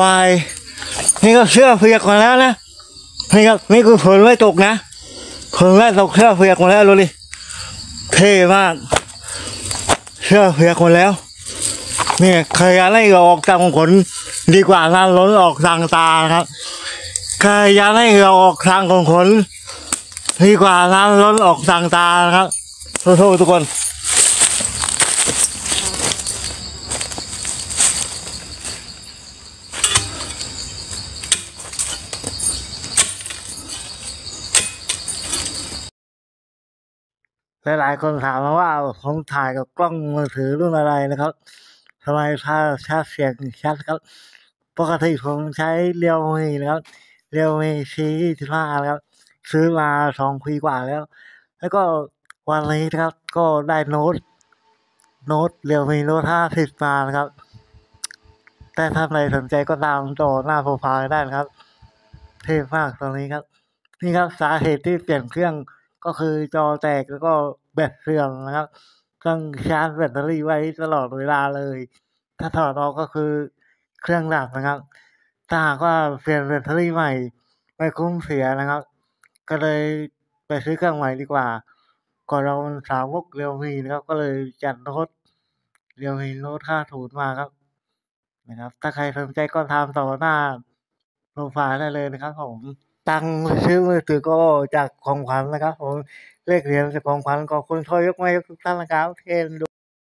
วายนี่ก็เสื้อเปียกมาแล้วนะนี่ก็นี่คือฝนไม่ตกนะฝนไม่ตกเสื้อเปียกมาแล้วดูดิเท่มากเสื้อเปียกมดแล้วนี่ใครอยากให้เหงื่อออกจากขนดีกว่าน้ำล้นออกทางตาครับใครอยากให้เหงื่อออกทางของขนดีกว่าน้ำล้นออกทางตานะครับโทษทุกคน หลายๆ คนถามมาว่าผมถ่ายกับกล้องมือถือรุ่นอะไรนะครับทำไมภาชัดเสียงชัดครับปกติผมใช้เรียวมีนะครับเรียวมีซีสิบห้านะครับ ซื้อมาสองปีกว่าแล้ว แล้วก็วันนี้นะครับ ก็ได้โน้ต โน้ตเรียวมีโน้ตห้าสิบมานะครับ แต่ถ้าใครสนใจก็ตามต่อหน้าโปรไฟล์ได้นะครับ เท่มากตรงนี้ครับ นี่ครับสาเหตุที่เปลี่ยนเครื่อง ก็คือจอแตกแล้วก็แบตเสื่อมนะครับต้องชาร์จแบตเตอรี่ไว้ตลอดเวลาเลย ถ้าถอดออกก็คือเครื่องดับนะครับ ถ้าหากว่าเปลี่ยนแบตเตอรี่ใหม่ไม่คุ้มเสียนะครับ ก็เลยไปซื้อเครื่องใหม่ดีกว่า ก่อนเราสาวกเรียวมีนะครับ ก็เลยจัดโน้ตเรียวมีโน้ตค่าถูนมาครับนะครับ ถ้าใครสนใจก็ทำต่อหน้าโปรไฟล์ได้เลยนะครับผม ตังค์ซื้อมือถือก็จากของขวัญนะครับผมเลขเหรียญจากของขวัญขอบคุณทอยกไม้ทุกท่านนะครับเทนดู